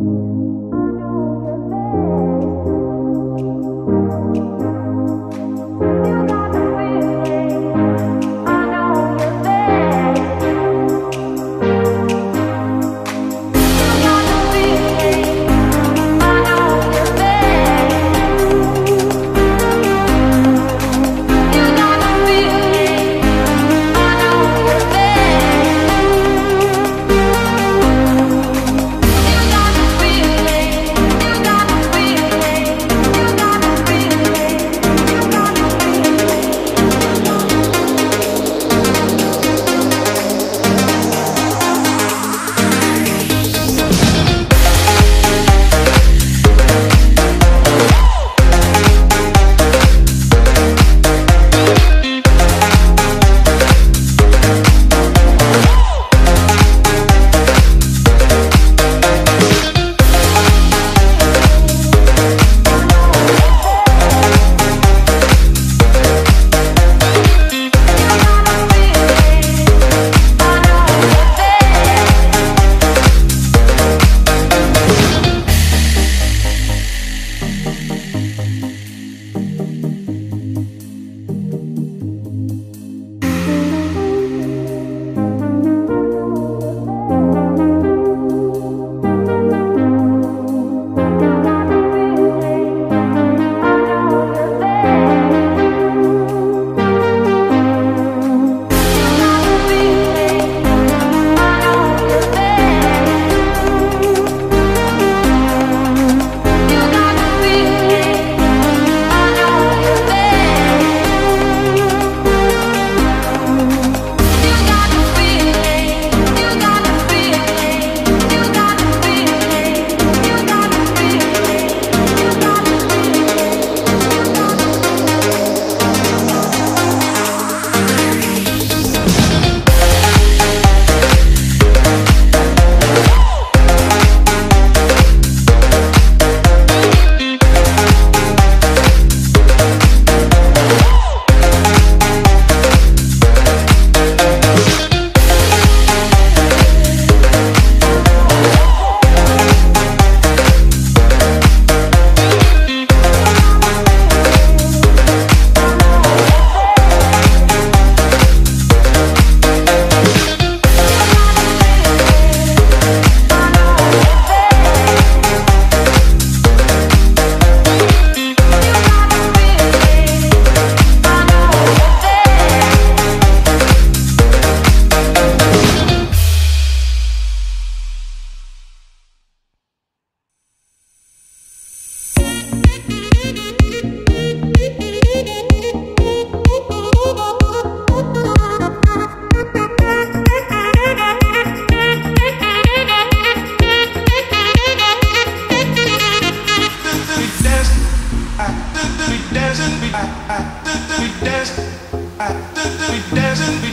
you.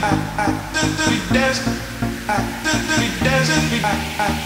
I, I, do, do, dance. I, I, do, do, dance.